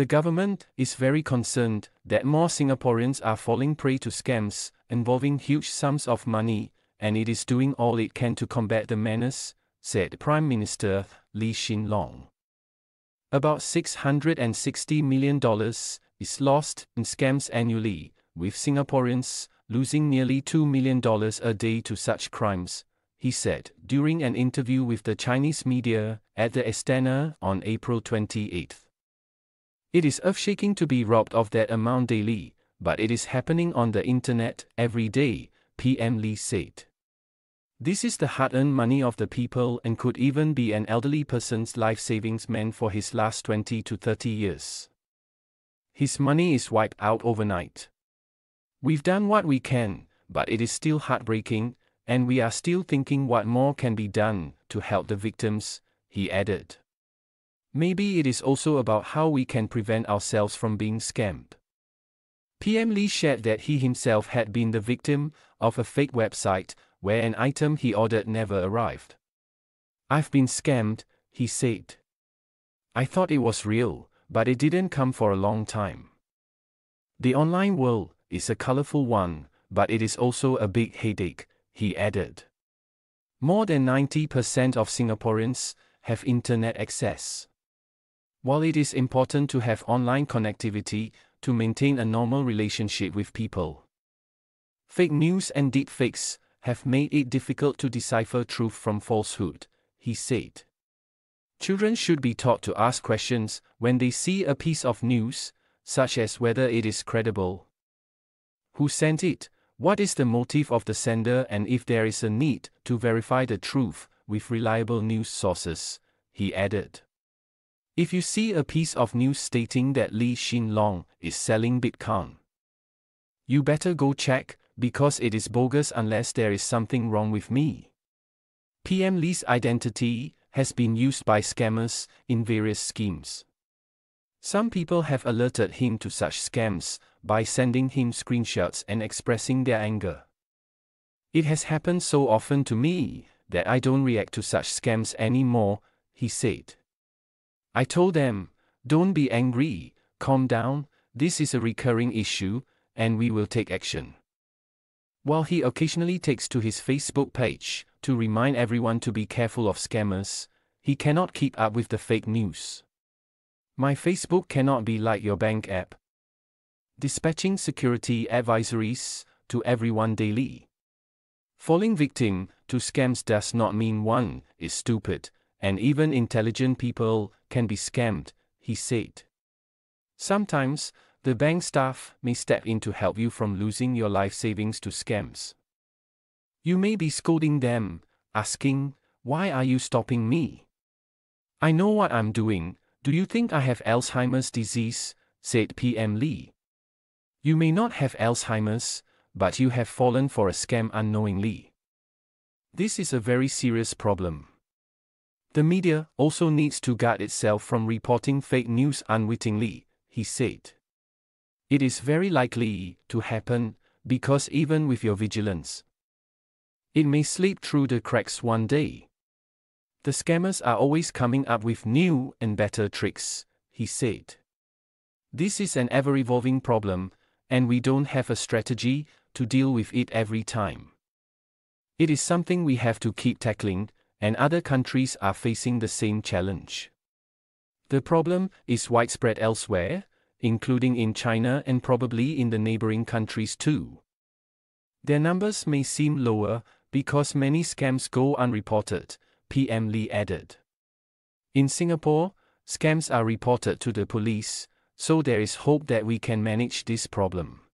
The government is very concerned that more Singaporeans are falling prey to scams involving huge sums of money, and it is doing all it can to combat the menace, said Prime Minister Lee Hsien Loong. About $660 million is lost in scams annually, with Singaporeans losing nearly $2 million a day to such crimes, he said during an interview with the Chinese media at the Astana on April 28. It is earth-shaking to be robbed of that amount daily, but it is happening on the internet every day, PM Lee said. This is the hard-earned money of the people and could even be an elderly person's life savings meant for his last 20 to 30 years. His money is wiped out overnight. We've done what we can, but it is still heartbreaking, and we are still thinking what more can be done to help the victims, he added. Maybe it is also about how we can prevent ourselves from being scammed. PM Lee shared that he himself had been the victim of a fake website where an item he ordered never arrived. I've been scammed, he said. I thought it was real, but it didn't come for a long time. The online world, is a colorful one, but it is also a big headache, he added. More than 90% of Singaporeans have internet access. While it is important to have online connectivity to maintain a normal relationship with people, fake news and deepfakes have made it difficult to decipher truth from falsehood, he said. Children should be taught to ask questions when they see a piece of news, such as whether it is credible, who sent it? What is the motive of the sender and if there is a need to verify the truth with reliable news sources, he added. If you see a piece of news stating that Lee Hsien Loong is selling Bitcoin, you better go check, because it is bogus unless there is something wrong with me. PM Lee's identity has been used by scammers in various schemes. Some people have alerted him to such scams by sending him screenshots and expressing their anger. It has happened so often to me that I don't react to such scams anymore, he said. I told them, don't be angry, calm down, this is a recurring issue, and we will take action. While he occasionally takes to his Facebook page to remind everyone to be careful of scammers, he cannot keep up with the fake news. My Facebook cannot be like your bank app, dispatching security advisories to everyone daily. Falling victim to scams does not mean one is stupid, and even intelligent people can be scammed, he said. Sometimes, the bank staff may step in to help you from losing your life savings to scams. You may be scolding them, asking, Why are you stopping me? I know what I'm doing, do you think I have Alzheimer's disease? said PM Lee. You may not have Alzheimer's, but you have fallen for a scam unknowingly. This is a very serious problem. The media also needs to guard itself from reporting fake news unwittingly, he said. It is very likely to happen because even with your vigilance, it may slip through the cracks one day. The scammers are always coming up with new and better tricks, he said. This is an ever evolving problem, and we don't have a strategy to deal with it every time. It is something we have to keep tackling, and other countries are facing the same challenge. The problem is widespread elsewhere, including in China and probably in the neighboring countries too. Their numbers may seem lower because many scams go unreported, PM Lee added. In Singapore, scams are reported to the police, so there is hope that we can manage this problem.